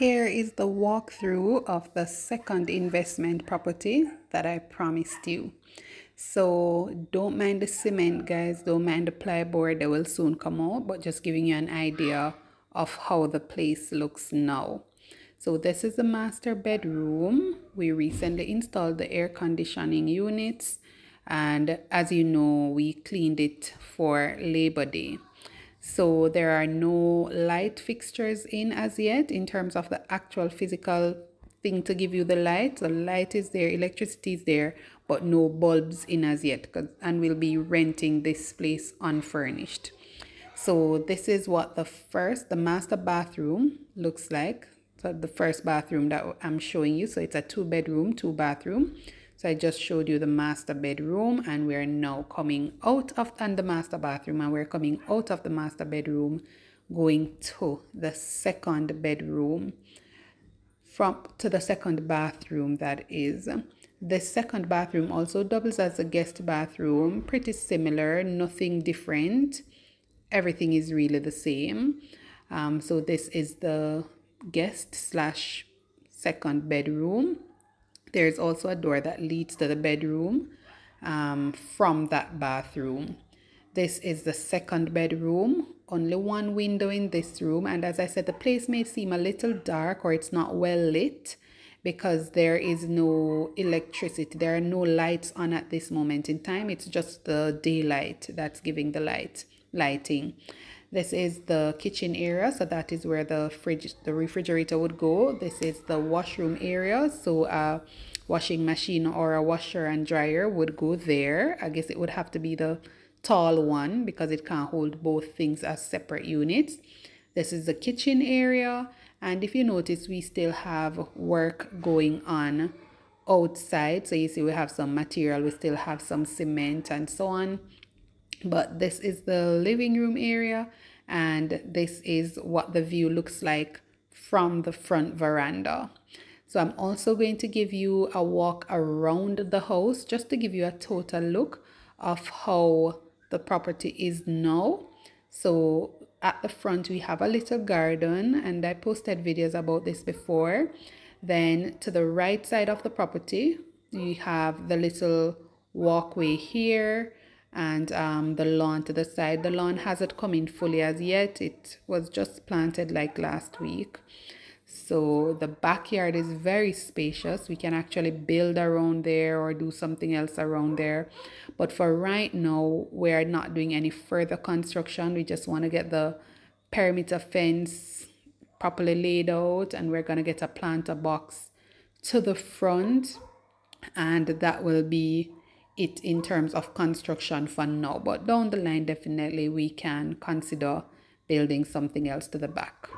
Here is the walkthrough of the second investment property that I promised you. So don't mind the cement guys, don't mind the plyboard, they will soon come out, but just giving you an idea of how the place looks now. So this is the master bedroom. We recently installed the air conditioning units and as you know, we cleaned it for Labor Day. So there are no light fixtures in as yet in terms of the actual physical thing to give you the light. The light is there, electricity is there, but no bulbs in as yet. And we'll be renting this place unfurnished. So this is what the first, the master bathroom looks like. So the first bathroom that I'm showing you. So it's a two bedroom, two bathroom. So I just showed you the master bedroom and we're now coming out of and the master bathroom and we're coming out of the master bedroom going to the second bedroom. From to the second bathroom that is. The second bathroom also doubles as a guest bathroom pretty similar nothing different. Everything is really the same. Um, so this is the guest slash second bedroom there's also a door that leads to the bedroom um, from that bathroom. This is the second bedroom. Only one window in this room. And as I said, the place may seem a little dark or it's not well lit because there is no electricity. There are no lights on at this moment in time. It's just the daylight that's giving the light lighting. This is the kitchen area, so that is where the fridge, the refrigerator would go. This is the washroom area, so a washing machine or a washer and dryer would go there. I guess it would have to be the tall one because it can't hold both things as separate units. This is the kitchen area, and if you notice, we still have work going on outside. So you see we have some material, we still have some cement and so on but this is the living room area and this is what the view looks like from the front veranda. So I'm also going to give you a walk around the house just to give you a total look of how the property is now. So at the front we have a little garden and I posted videos about this before. Then to the right side of the property you have the little walkway here and um, the lawn to the side. The lawn hasn't come in fully as yet. It was just planted like last week. So the backyard is very spacious. We can actually build around there or do something else around there. But for right now, we're not doing any further construction. We just want to get the perimeter fence properly laid out and we're going to get a planter box to the front and that will be it in terms of construction for now but down the line definitely we can consider building something else to the back